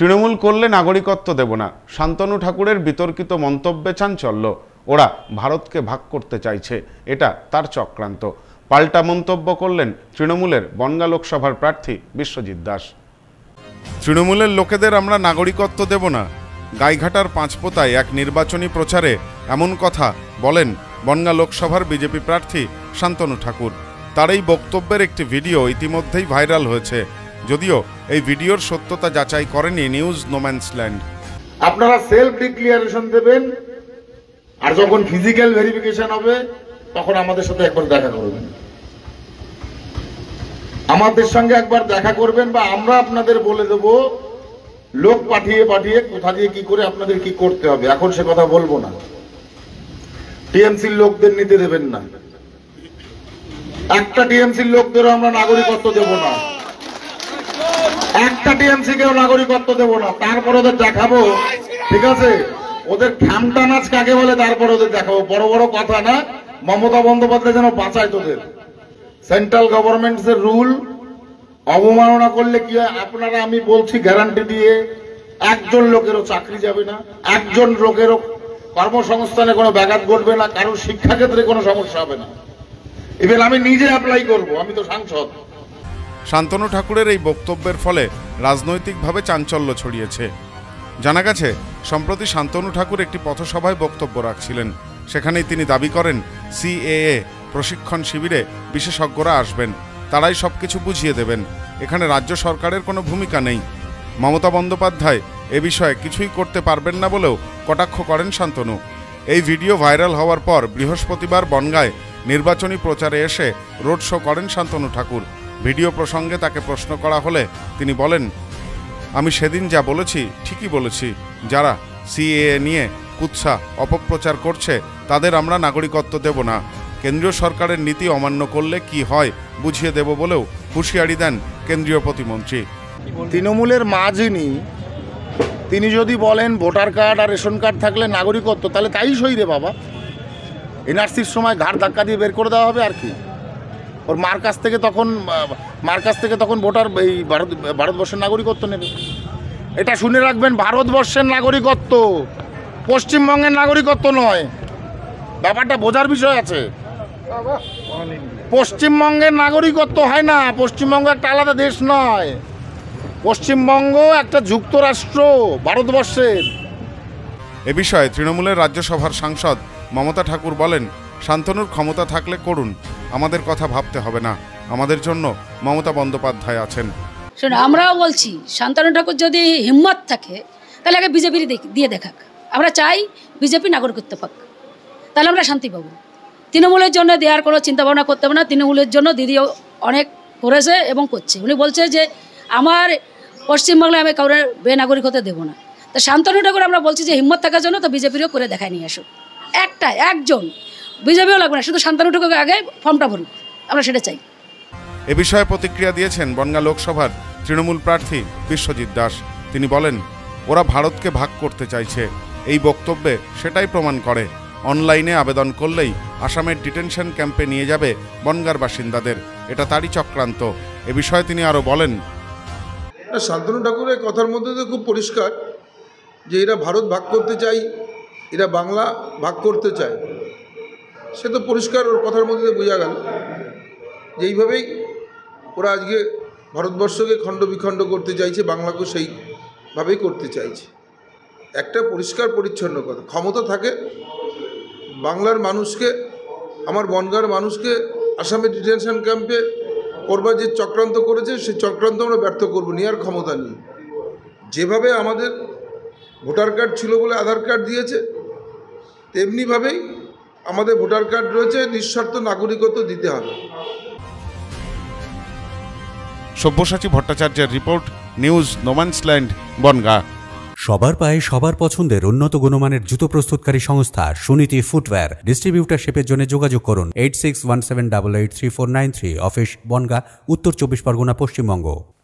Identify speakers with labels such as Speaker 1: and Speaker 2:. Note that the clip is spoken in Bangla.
Speaker 1: তৃণমূল করলে নাগরিকত্ব দেব না। শান্তনু ঠাকুরের বিতর্কিত মন্তব্যে চাঞ্চল্য। ওরা ভারতকে ভাগ করতে চাইছে। এটা তার চক্রান্ত। পাল্টা মন্তব্য করলেন তৃণমূলের বনগা লোকসভার প্রার্থী বিশ্বজিৎ দাস। তৃণমূলের লোকেদের আমরা নাগরিকত্ব দেব না। গাইঘাটার পাঁচপোতায় এক নির্বাচনী প্রচারে এমন কথা বলেন বনগা লোকসভার বিজেপি প্রার্থী শান্তনু ঠাকুর। তার এই বক্তব্যের একটি ভিডিও ইতিমধ্যেই ভাইরাল হয়েছে। যদিও এই ভিডিওর সত্যতা যাচাই করেনি নিউজ নোম্যান্সল্যান্ড
Speaker 2: আপনারা সেলফ ডিক্লিয়ারেশন দেবেন, আর যখন ফিজিক্যাল ভেরিফিকেশন হবে, তখন আমাদের সাথে একবার দেখা করবেন। আমাদের সঙ্গে একবার দেখা করবেন বা আমরা আপনাদের বলে দেব, লোক পাঠিয়ে পাঠিয়ে কোথা দিয়ে কি করে আপনাদের কি করতে হবে। এখন সে কথা বলব না। টিএমসির লোকদের নিতে দেবেন না। একটা টিএমসির লোকদেরও আমরা নাগরিকত্ব দেব না। একটা টিএমসি কেও নাগরিকত্ব দেবো না, তারপর ওদের দেখাবো। ঠিক আছে? ওদের খ্যামটা নাচ কাকে বলে, তারপর ওদের দেখাবো। বড় বড় কথা না, মমতা বন্দ্যোপাধ্যায় যেন বাঁচায় তোদের। সেন্ট্রাল গভর্নমেন্টস এর রুল অবমাননা করলে কি হয়? আপনারা আমি বলছি গ্যারান্টি দিয়ে, একজন লোকেরও চাকরি যাবে না, একজন লোকেরও কর্মসংস্থানে কোনো ব্যাঘাত ঘটবে না, কারোর শিক্ষাক্ষেত্রে কোনো সমস্যা হবে না। ইভেন আমি নিজে অ্যাপ্লাই করব, আমি তো সাংসদ।
Speaker 1: শান্তনু ঠাকুরের এই বক্তব্যের ফলে রাজনৈতিকভাবে চাঞ্চল্য ছড়িয়েছে। জানা গেছে, সম্প্রতি শান্তনু ঠাকুর একটি পথসভায় বক্তব্য রাখছিলেন। সেখানেই তিনি দাবি করেন, সিএএ, প্রশিক্ষণ শিবিরে বিশেষজ্ঞরা আসবেন। তারাই সব কিছু বুঝিয়ে দেবেন। এখানে রাজ্য সরকারের কোনো ভূমিকা নেই। মমতা বন্দ্যোপাধ্যায় এ বিষয়ে কিছুই করতে পারবেন না বলেও কটাক্ষ করেন শান্তনু। এই ভিডিও ভাইরাল হওয়ার পর বৃহস্পতিবার বনগায় নির্বাচনী প্রচারে এসে রোড শো করেন শান্তনু ঠাকুর। ভিডিও প্রসঙ্গে তাকে প্রশ্ন করা হলে তিনি বলেন, আমি সেদিন যা বলেছি, ঠিকই বলেছি। যারা সিএএ নিয়ে কুৎসা, অপপ্রচার করছে, তাদের আমরা নাগরিকত্ব দেব না। কেন্দ্রীয় সরকারের নীতি অমান্য করলে কি হয় বুঝিয়ে দেব বলেও হুঁশিয়ারি দেন কেন্দ্রীয় প্রতিমন্ত্রী।
Speaker 2: তৃণমূলের মা যিনি তিনি যদি বলেন ভোটার কার্ড আর রেশন কার্ড থাকলে নাগরিকত্ব, তাহলে তাই সই রে বাবা। এনআরসির সময় ঘাড় ধাক্কা দিয়ে বের করে দেওয়া হবে আর কি? ওর মার কাছ থেকে তখন, মার কাছ থেকে তখন ভোটার এই ভারত, ভারতবর্ষের নাগরিকত্ব নেবে। এটা শুনে রাখবেন, ভারতবর্ষের নাগরিকত্ব পশ্চিমবঙ্গের নাগরিকত্ব নয়। ব্যাপারটা বোঝার বিষয় আছে। পশ্চিমবঙ্গের নাগরিকত্ব হয় না, পশ্চিমবঙ্গ একটা আলাদা দেশ নয়। পশ্চিমবঙ্গ একটা যুক্তরাষ্ট্র, ভারতবর্ষের।
Speaker 1: এ বিষয়ে তৃণমূলের রাজ্যসভার সাংসদ মমতা ঠাকুর বলেন, শান্তনুর ক্ষমতা থাকলে করুন। আমাদের কথা ভাবতে হবে না। আমাদের জন্য মমতা বন্দ্যোপাধ্যায় আছেন।
Speaker 3: শোনো, আমরাও বলছি, শান্তনু ঠাকুর যদি হিম্মত থাকে, তাহলে আগে বিজেপির দিয়ে দেখাক। আমরা চাই বিজেপি নাগরিকত্ব পাক। তাহলে আমরা শান্তি পাবো। তৃণমূলের জন্য দেওয়ার কোনো চিন্তা ভাবনা করতে হবে না। তৃণমূলের জন্য দিদিও অনেক করেছে এবং করছে। উনি বলছে যে, আমার পশ্চিমবাংলায় আমি কাউরে হতে দেবো না। তা শান্তনু ঠাকুর, আমরা বলছি যে, হিম্মত থাকার জন্য তো বিজেপিরও করে দেখায় নিয়ে আসুক একটা, একজন। বিজেপিও লাগবে না শুধু শান্তনু ঠাকুরকে আগে ফর্মটা ভরুক আমরা সেটা চাই।
Speaker 1: এ বিষয়ে প্রতিক্রিয়া দিয়েছেন বনগা লোকসভার তৃণমূল প্রার্থী বিশ্বজিৎ দাস। তিনি বলেন ওরা ভারতকে ভাগ করতে চাইছে। এই বক্তব্যে সেটাই প্রমাণ করে। অনলাইনে আবেদন করলেই আসামের ডিটেনশন ক্যাম্পে নিয়ে যাবে বনগার বাসিন্দাদের। এটা তারই চক্রান্ত। এ বিষয়ে তিনি আরও বলেন
Speaker 4: শান্তনু ঠাকুরের কথার মধ্যে তো খুব পরিষ্কার যে এরা ভারত ভাগ করতে চাই এরা বাংলা ভাগ করতে চায়। সে তো পরিষ্কার ওর কথার মধ্যে বোঝা গেল যে এইভাবেই ওরা আজকে ভারতবর্ষকে খণ্ড বিখণ্ড করতে চাইছে, বাংলাকেও সেইভাবেই করতে চাইছে। একটা পরিষ্কার পরিচ্ছন্ন কথা, ক্ষমতা থাকে, বাংলার মানুষকে, আমার বনগার মানুষকে আসামের ডিটেনশন ক্যাম্পে করবার যে চক্রান্ত করেছে সেই চক্রান্ত আমরা ব্যর্থ করব নেওয়ার ক্ষমতা নেই। যেভাবে আমাদের ভোটার কার্ড ছিল বলে আধার কার্ড দিয়েছে, তেমনিভাবেই আমাদের ভোটার কার্ড রয়েছে নিঃস্বার্থ নাগরিকত্ব দিতে হবে।
Speaker 1: সব্যসাচী ভট্টাচার্যের রিপোর্ট নিউজ নোম্যান্সল্যান্ড বনগা।
Speaker 5: সবার পায়ে সবার পছন্দের উন্নত গুণমানের জুতো প্রস্তুতকারী সংস্থা সুনীতি ফুটওয়্যার ডিস্ট্রিবিউটারশিপের জন্য যোগাযোগ করুন eight six one seven double eight three four nine three office Bongaon Uttar Chabbish Pargana Paschimbanga.